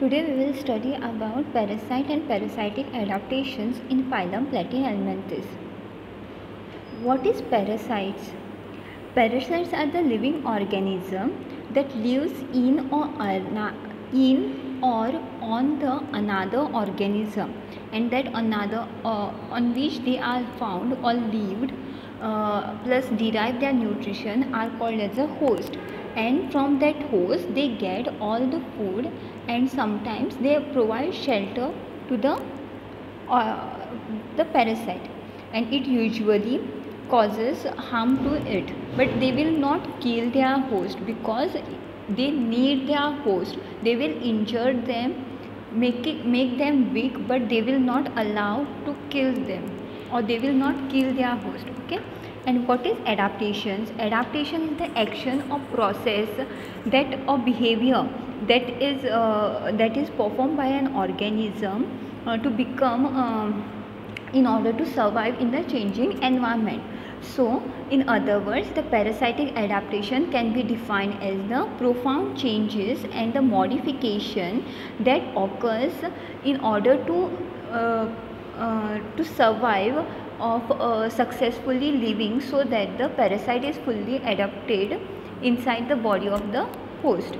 Today we will study about parasite and parasitic adaptations in phylum Platyhelminthes. What is parasites? Parasites are the living organism that lives in or in or on the another organism and that another uh, on which they are found or lived uh, plus derive their nutrition are called as a host and from that host they get all the food and sometimes they provide shelter to the uh, the parasite. And it usually causes harm to it. But they will not kill their host because they need their host. They will injure them make it make them weak but they will not allow to kill them or they will not kill their host okay and what is adaptations? Adaptation is the action or process that or behavior that is uh, that is performed by an organism uh, to become um, in order to survive in the changing environment. So in other words the parasitic adaptation can be defined as the profound changes and the modification that occurs in order to uh, to survive of uh, successfully living so that the parasite is fully adapted inside the body of the host.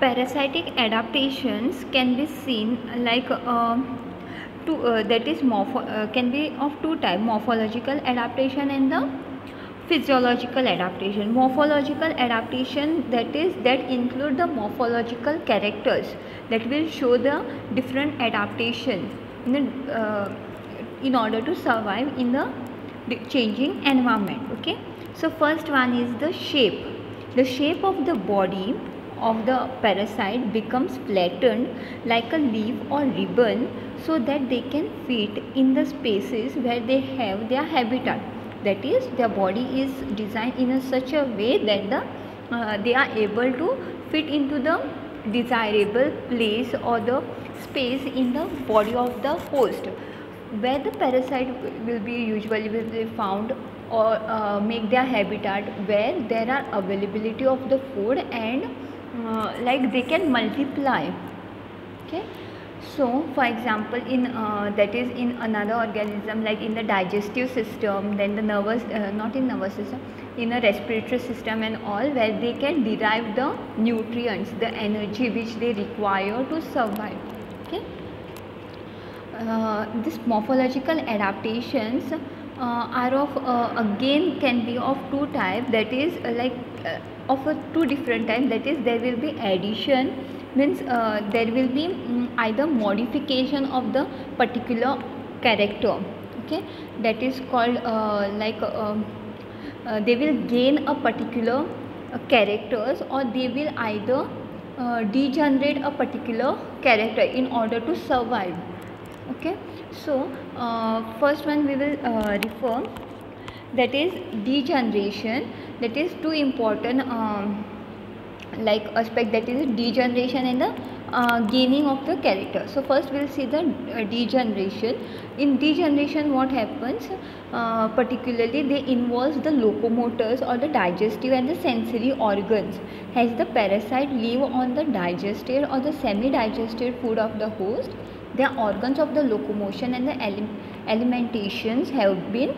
Parasitic adaptations can be seen like uh, two, uh, that is morpho uh, can be of two type morphological adaptation and the physiological adaptation morphological adaptation that is that include the morphological characters that will show the different adaptation in, the, uh, in order to survive in the changing environment okay? So first one is the shape. The shape of the body of the parasite becomes flattened like a leaf or ribbon so that they can fit in the spaces where they have their habitat that is their body is designed in a such a way that the uh, they are able to fit into the desirable place or the space in the body of the host. Where the parasite will be usually will be found or uh, make their habitat where there are availability of the food and uh, like they can multiply. Okay so for example in uh, that is in another organism like in the digestive system then the nervous uh, not in nervous system in a respiratory system and all where they can derive the nutrients the energy which they require to survive. Okay? Uh, this morphological adaptations uh, are of uh, again can be of two type. That is uh, like of a two different type. That is there will be addition means uh, there will be um, either modification of the particular character okay? That is called uh, like um, uh, they will gain a particular uh, characters or they will either uh, degenerate a particular character in order to survive okay? So uh, first one we will uh, refer that is degeneration. That is two important um, like aspect that is degeneration and the uh, gaining of the character. So first we'll see the uh, degeneration. In degeneration what happens uh, particularly they involve the locomotors or the digestive and the sensory organs. As the parasite live on the digested or the semi digested food of the host? Their organs of the locomotion and the alimentations have been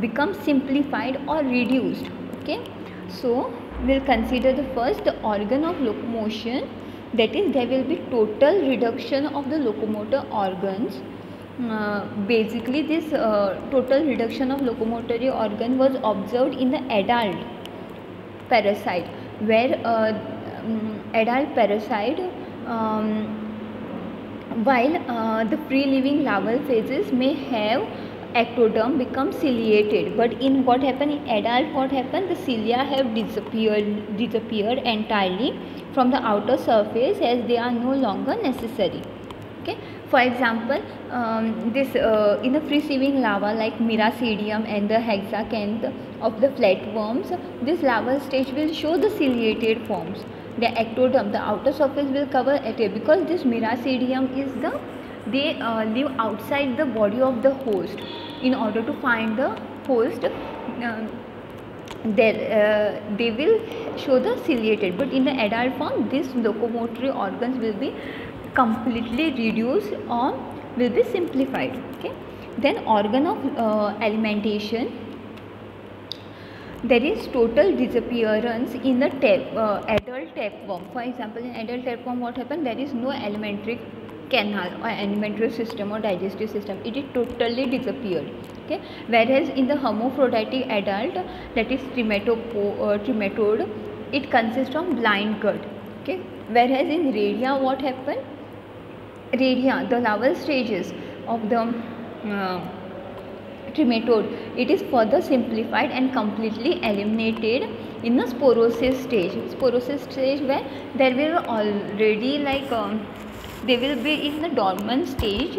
become simplified or reduced. Okay? So we'll consider the first the organ of locomotion that is there will be total reduction of the locomotor organs. Uh, basically this uh, total reduction of locomotory organ was observed in the adult parasite where uh, um, adult parasite um, while uh, the free living larval phases may have ectoderm become ciliated. But in what happened in adult what happened? The cilia have disappeared disappeared entirely from the outer surface as they are no longer necessary. Okay? For example um, this uh, in the free swimming larva like miracidium and the hexacanth of the flatworms this larval stage will show the ciliated forms. The ectoderm the outer surface will cover it because this miracidium is the they uh, live outside the body of the host in order to find the host uh, there uh, they will show the ciliated. But in the adult form these locomotory organs will be completely reduced or will be simplified okay? Then organ of uh, alimentation there is total disappearance in the tap, uh, adult tapeworm for example in adult tapeworm what happened? There is no alimentary canal or alimentary system or digestive system it is totally disappeared okay? Whereas in the hermaphroditic adult that is uh, trematode it consists of blind gut okay? Whereas in redia what happened redia the larval stages of the uh, trematode it is further simplified and completely eliminated in the sporocyst stage. Sporocyst stage where there will already like um, they will be in the dormant stage.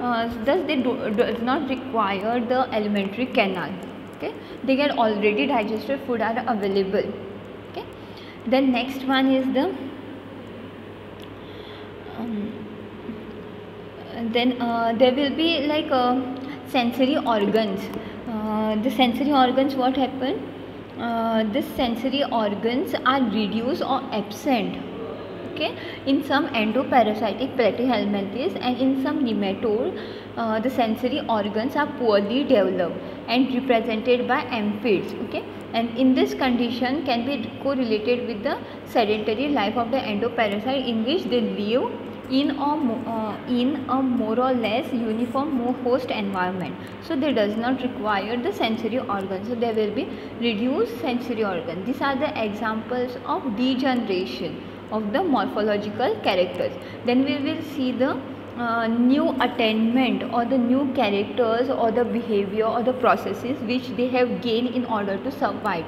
Uh, thus they do, does not require the alimentary canal. Okay? They get already digested food are available. Okay? Then next one is the um, then uh, there will be like uh, sensory organs. Uh, the sensory organs what happen? Uh, the sensory organs are reduced or absent okay in some endoparasitic platyhelminthes and in some nematode uh, the sensory organs are poorly developed and represented by amphids okay? And in this condition can be correlated with the sedentary life of the endoparasite in which they live in a uh, in a more or less uniform host environment. So they does not require the sensory organs. So there will be reduced sensory organ. These are the examples of degeneration of the morphological characters. Then we will see the uh, new attainment or the new characters or the behavior or the processes which they have gained in order to survive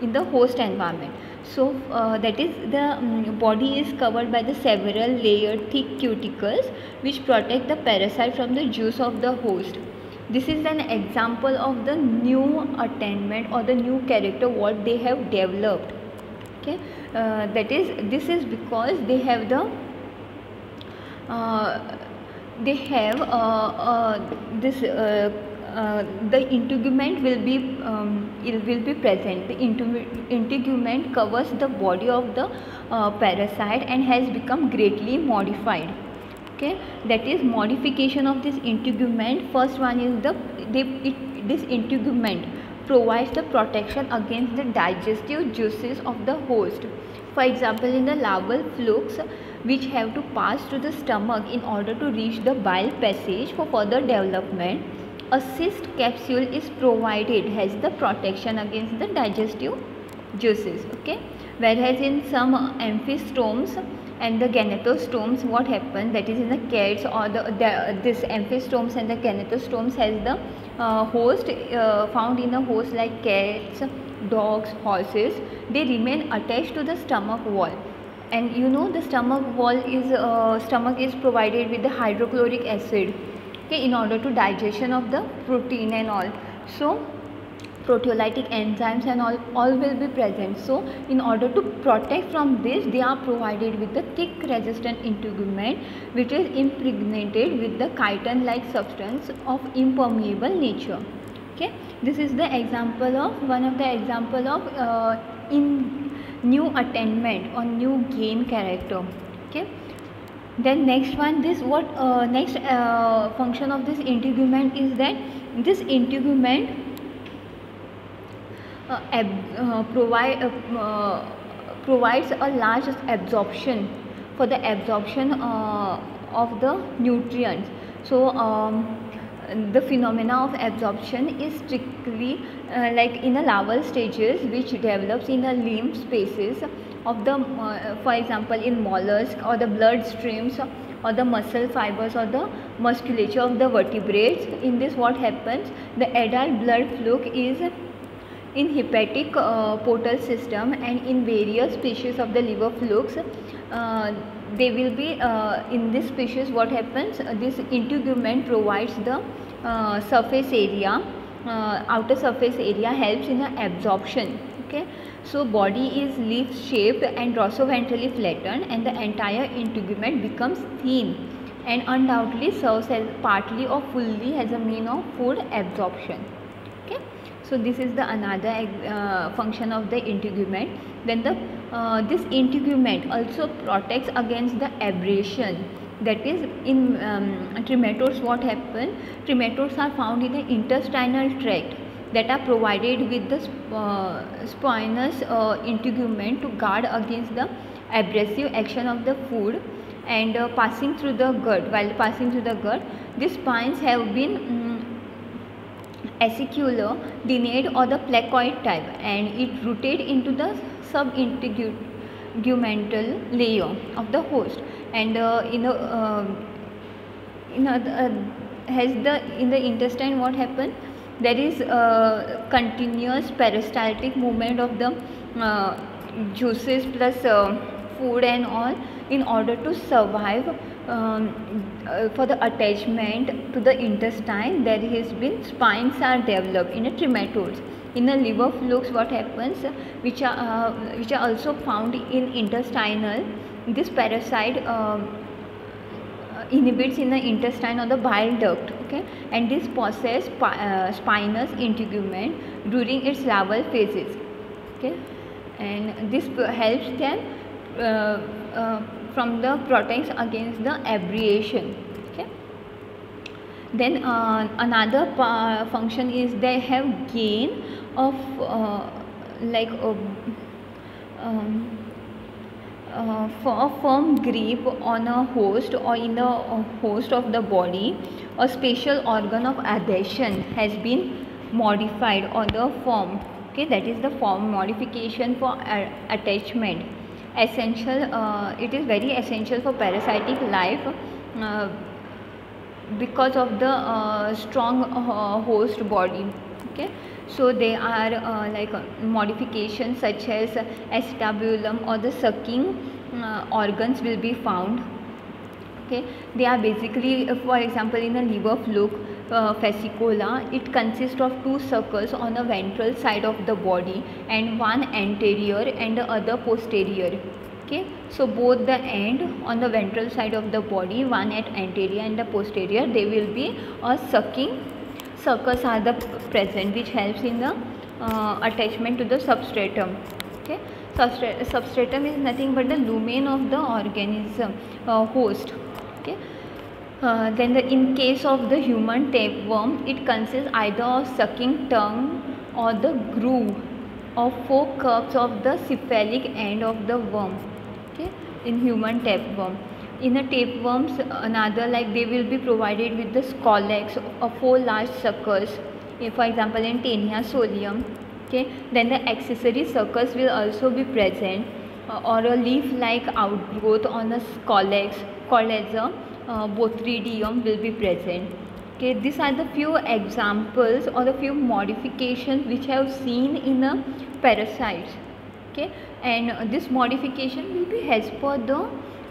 in the host environment. So uh, that is the um, body is covered by the several layered thick cuticles which protect the parasite from the juice of the host. This is an example of the new attainment or the new character what they have developed okay? Uh, that is this is because they have the uh, they have uh, uh this uh, the integument will be um, it will be present. The integument covers the body of the parasite and has become greatly modified. Okay? That is modification of this integument. First one is the they, it, this integument provides the protection against the digestive juices of the host. For example, in the larval flukes which have to pass through the stomach in order to reach the bile passage for further development, a cyst capsule is provided has the protection against the digestive juices. Okay, whereas in some amphistomes and the gnathostomes what happens that is in the cats or the, the this amphistomes and the gnathostomes has the uh, host uh, found in the host like cats dogs horses they remain attached to the stomach wall. And you know the stomach wall is uh, stomach is provided with the hydrochloric acid okay in order to digestion of the protein and all. So proteolytic enzymes and all, all will be present. So in order to protect from this they are provided with the thick resistant integument which is impregnated with the chitin like substance of impermeable nature. Okay, this is the example of one of the example of uh, in new attainment or new gain character. Okay then next one this what uh, next uh, function of this integument is that this integument provide, uh, provides a large absorption for the absorption of the nutrients. So um, the phenomena of absorption is strictly uh, like in the larval stages which develops in the lymph spaces of the uh, for example in mollusk or the blood streams or the muscle fibers or the musculature of the vertebrates in this what happens the adult blood fluke is in hepatic uh, portal system and in various species of the liver flukes uh, they will be uh, in this species what happens uh, this integument provides the uh, surface area uh, outer surface area helps in the absorption okay? So body is leaf shaped and dorsoventrally flattened and the entire integument becomes thin and undoubtedly serves as partly or fully as a mean of food absorption so this is the another uh, function of the integument. Then the uh, this integument also protects against the abrasion that is in um, trematodes what happen? Trematodes are found in the intestinal tract that are provided with the uh, spinous uh, integument to guard against the abrasive action of the food and uh, passing through the gut while passing through the gut these spines have been um, acicular dentate or the placoid type and it rooted into the subintegumental layer of the host and uh, in the uh, in uh, has the in the intestine what happened? There is a continuous peristaltic movement of the uh, juices plus uh, food and all in order to survive um, uh, for the attachment to the intestine there has been spines are developed in a trematodes. In the liver flukes what happens which are uh, which are also found in intestinal this parasite um, inhibits in the intestine or the bile duct okay? And this possess uh, spinous integument during its larval phases okay? And this helps them uh, uh, from the protects against the abrasion okay then uh, another function is they have gain of uh, like um, uh, for a firm grip on a host or in the uh, host of the body, a special organ of adhesion has been modified or the form. Okay, that is the form modification for attachment. Essential, uh, it is very essential for parasitic life uh, because of the uh, strong uh, host body. Okay so they are uh, like modifications such as acetabulum or the sucking uh, organs will be found okay they are basically for example in a liver fluke uh, it consists of two suckers on the ventral side of the body and one anterior and the other posterior. Okay? So both the end on the ventral side of the body one at anterior and the posterior they will be a sucking. Suckers are the present which helps in the uh, attachment to the substratum. Okay? Substratum is nothing but the lumen of the organism uh, host. Okay uh, then the, in case of the human tapeworm it consists either of sucking tongue or the groove of four cups of the cephalic end of the worm okay in human tapeworm. In a tapeworms another like they will be provided with the scolex or four large suckers for example in Taenia solium okay. Then the accessory suckers will also be present uh, or a leaf like outgrowth on a scolex called as a uh, bothridium will be present. Okay these are the few examples or the few modifications which I have seen in a parasites okay and this modification will be as per the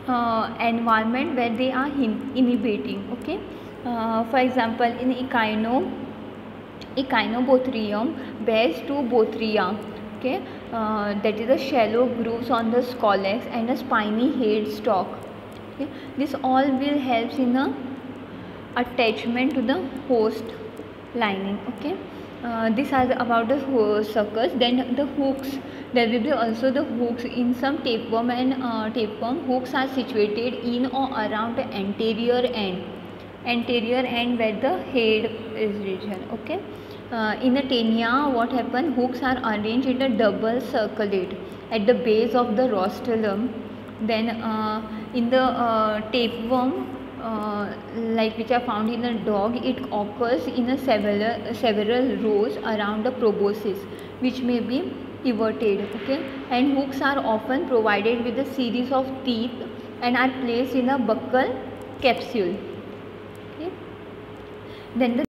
uh, environment where they are inhibiting. Okay uh, for example in echino echinobothrium bears two bothria. Okay uh, that is a shallow grooves on the scolex and a spiny head stalk okay? This all will helps in the attachment to the host lining. Okay? Uh, these are about the suckers then the hooks. There will be also the hooks in some tapeworm and uh, tapeworm. Hooks are situated in or around the anterior end. Anterior end where the head is region okay? Uh, in the taenia what happen hooks are arranged in a double circulate at the base of the rostrum. Then uh, in the uh, tapeworm uh, like which are found in a dog it occurs in a several several rows around the proboscis which may be everted okay? And hooks are often provided with a series of teeth and are placed in a buccal capsule okay? Then the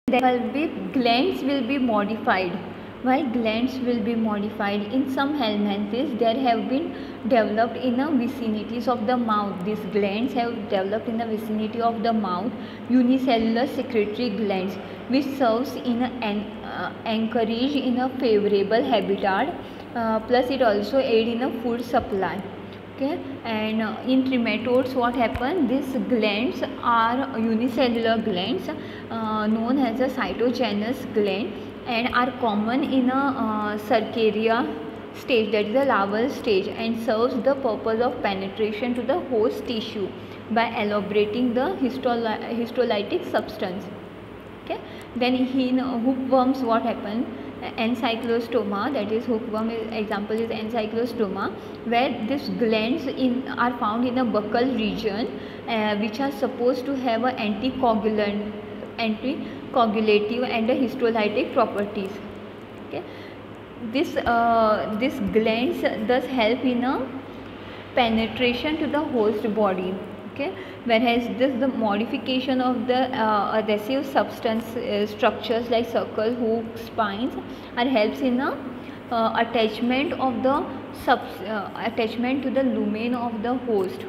be glands will be modified while glands will be modified in some helminthes there have been developed in the vicinities of the mouth. These glands have developed in the vicinity of the mouth unicellular secretory glands which serves in an uh, anchorage in a favorable habitat uh, plus it also aid in a food supply. Okay? And uh, in trematodes what happen? These glands are unicellular glands uh, known as a cytogenous gland and are common in a uh, cercaria stage that is the larval stage and serves the purpose of penetration to the host tissue by elaborating the histoly histolytic substance. Okay? Then in hookworms what happen? Ancylostoma that is hookworm example is ancylostoma where these glands in are found in the buccal region uh, which are supposed to have a anticoagulant anticoagulative and histolytic properties. Okay. This uh, this glands thus help in a penetration to the host body. Okay. Whereas this the modification of the uh, adhesive substance uh, structures like circle hook spines are helps in a uh, attachment of the sub uh, attachment to the lumen of the host.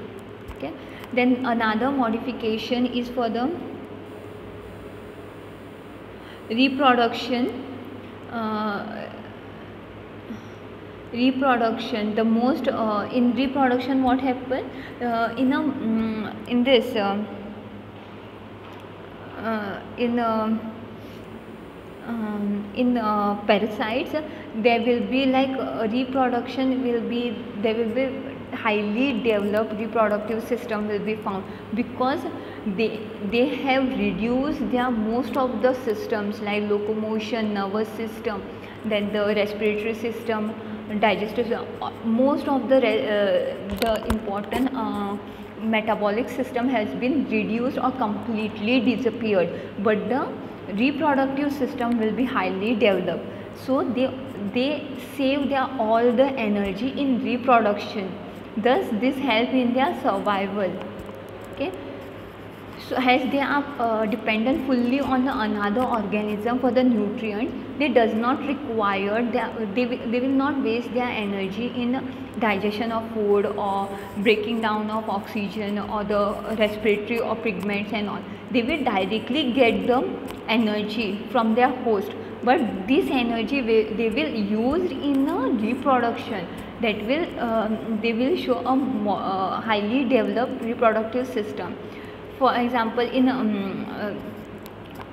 Okay. Then another modification is for the reproduction uh, reproduction the most uh, in reproduction what happen uh, in a um, in this uh, uh in um, in uh, parasites there will be like uh, reproduction will be there will be highly developed reproductive system will be found because they they have reduced their most of the systems like locomotion nervous system then the respiratory system digestive uh, most of the uh, the important uh, metabolic system has been reduced or completely disappeared. But the reproductive system will be highly developed. So they they save their all the energy in reproduction thus this help in their survival? Okay. So as they are uh, dependent fully on the another organism for the nutrient they does not require their, they, they will not waste their energy in digestion of food or breaking down of oxygen or the respiratory or pigments and all. They will directly get the energy from their host but this energy will, they will use in a reproduction that will um, they will show a uh, highly developed reproductive system. For example in um, uh,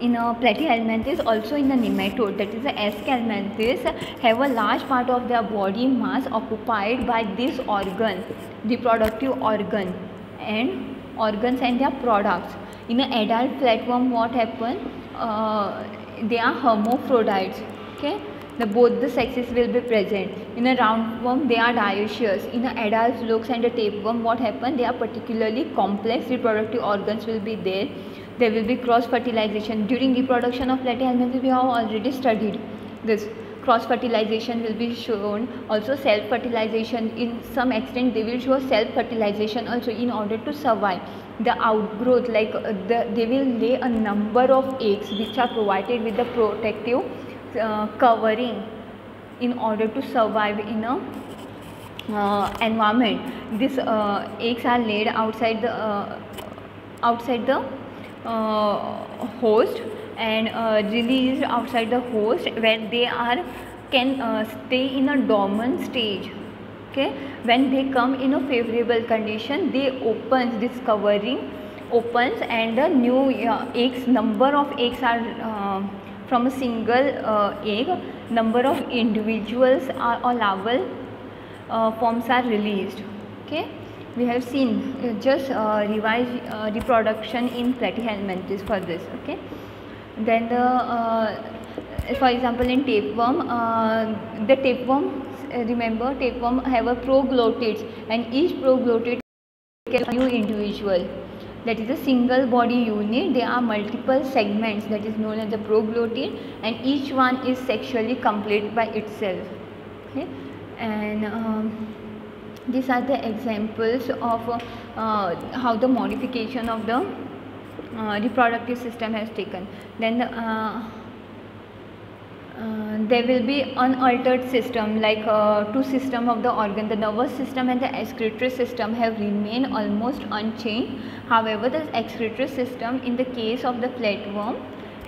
in a platyhelminthes also in the nematode that is the Aschelminthes have a large part of their body mass occupied by this organ reproductive organ and organs and their products. In an adult flatworm what happen uh, they are hermaphrodites okay? The both the sexes will be present. In a roundworm they are dioecious. In a adult slugs and a tapeworm what happen? They are particularly complex. Reproductive organs will be there. There will be cross fertilization during reproduction of platyhelminthes we have already studied this cross fertilization will be shown. Also self fertilization in some extent they will show self fertilization also in order to survive. The outgrowth like uh, the, they will lay a number of eggs which are provided with the protective uh, covering in order to survive in a uh, environment. These uh, eggs are laid outside the uh, outside the uh, host and released outside the host where they are can stay in a dormant stage. Okay? When they come in a favorable condition they opens this covering opens and the new eggs number of eggs are from a single uh, egg number of individuals are, or larval uh, forms are released. Okay? We have seen uh, just uh, revise uh, reproduction in platyhelminthes for this. Okay then the uh, for example in tapeworm the tapeworm remember tapeworm have a proglottids and each proglottid can new individual. That is a single body unit. There are multiple segments that is known as the proglottid and each one is sexually complete by itself. Okay? And um, these are the examples of uh, how the modification of the uh, reproductive system has taken then the, uh, uh, there will be unaltered system like uh, two system of the organ the nervous system and the excretory system have remained almost unchanged however the excretory system in the case of the flatworm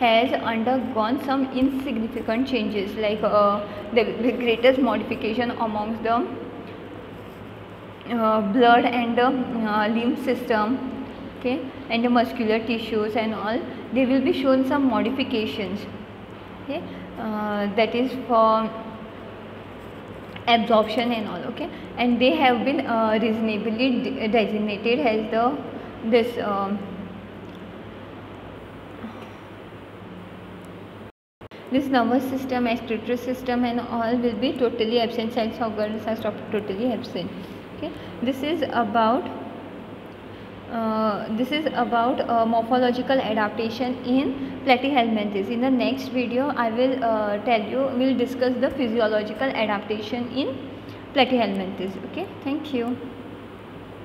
has undergone some insignificant changes like uh, the, the, greatest modification amongst the uh, blood and the uh, lymph system okay and the muscular tissues and all they will be shown some modifications okay uh, that is for absorption and all okay and they have been uh, reasonably de designated as the this um, this nervous system excretory system and all will be totally absent sense organs are totally absent okay. This is about uh, this is about uh, morphological adaptation in platyhelminthes. In the next video, I will uh, tell you, we will discuss the physiological adaptation in platyhelminthes. Okay, thank you.